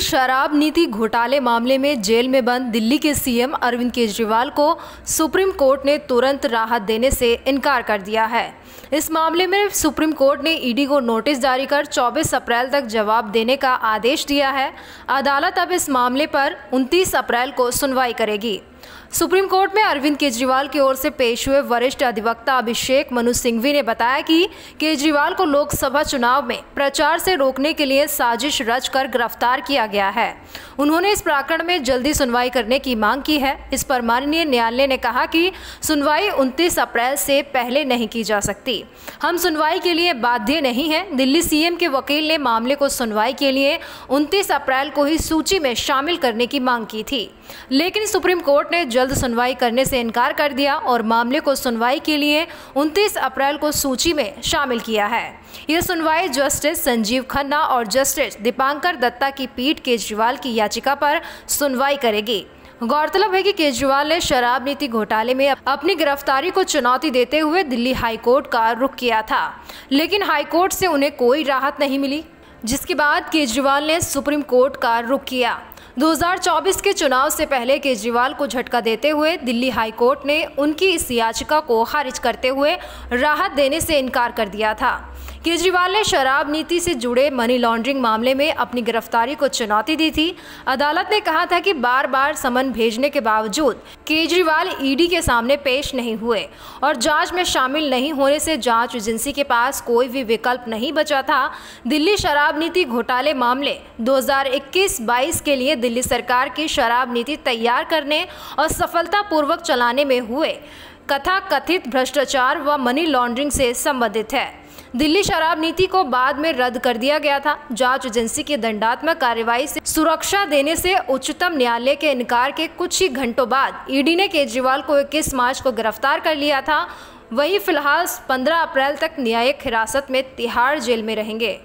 शराब नीति घोटाले मामले में जेल में बंद दिल्ली के सीएम अरविंद केजरीवाल को सुप्रीम कोर्ट ने तुरंत राहत देने से इनकार कर दिया है। इस मामले में सुप्रीम कोर्ट ने ईडी को नोटिस जारी कर 24 अप्रैल तक जवाब देने का आदेश दिया है। अदालत अब इस मामले पर 29 अप्रैल को सुनवाई करेगी। सुप्रीम कोर्ट में अरविंद केजरीवाल की ओर से पेश हुए वरिष्ठ अधिवक्ता अभिषेक मनु सिंघवी ने बताया कि केजरीवाल को लोकसभा चुनाव में प्रचार से रोकने के लिए साजिश रचकर गिरफ़्तार किया गया है। उन्होंने इस प्रकरण में जल्दी सुनवाई करने की मांग की है। इस पर माननीय न्यायालय ने कहा कि सुनवाई 29 अप्रैल से पहले नहीं की जा सकती। हम सुनवाई के लिए बाध्य नहीं है। दिल्ली सीएम के वकील ने मामले को सुनवाई के लिए 29 अप्रैल को ही सूची में शामिल करने की मांग की थी। लेकिन सुप्रीम कोर्ट ने जल्द सुनवाई करने से इनकार कर दिया और मामले को सुनवाई के लिए 29 अप्रैल को सूची में शामिल किया है। यह सुनवाई जस्टिस संजीव खन्ना और जस्टिस दीपांकर दत्ता की पीठ केजरीवाल की याचिका पर सुनवाई करेगी। गौरतलब है कि केजरीवाल ने शराब नीति घोटाले में अपनी गिरफ्तारी को चुनौती देते हुए दिल्ली हाईकोर्ट का रुख किया था, लेकिन हाईकोर्ट से उन्हें कोई राहत नहीं मिली, जिसके बाद केजरीवाल ने सुप्रीम कोर्ट का रुख किया। 2024 के चुनाव से पहले केजरीवाल को झटका देते हुए दिल्ली हाईकोर्ट ने उनकी इस याचिका को खारिज करते हुए राहत देने से इनकार कर दिया था। केजरीवाल ने शराब नीति से जुड़े मनी लॉन्ड्रिंग मामले में अपनी गिरफ्तारी को चुनौती दी थी। अदालत ने कहा था कि बार बार समन भेजने के बावजूद केजरीवाल ईडी के सामने पेश नहीं हुए और जाँच में शामिल नहीं होने से जाँच एजेंसी के पास कोई भी विकल्प नहीं बचा था। दिल्ली शराब नीति घोटाले मामले 2021-22 के लिए दिल्ली सरकार की शराब नीति तैयार करने और सफलतापूर्वक चलाने में हुए कथा कथित भ्रष्टाचार व मनी लॉन्ड्रिंग से संबंधित है। दिल्ली शराब नीति को बाद में रद्द कर दिया गया था। जाँच एजेंसी की दंडात्मक कार्यवाही से सुरक्षा देने से उच्चतम न्यायालय के इनकार के कुछ ही घंटों बाद ईडी ने केजरीवाल को 21 मार्च को गिरफ़्तार कर लिया था। वही फ़िलहाल 15 अप्रैल तक न्यायिक हिरासत में तिहाड़ जेल में रहेंगे।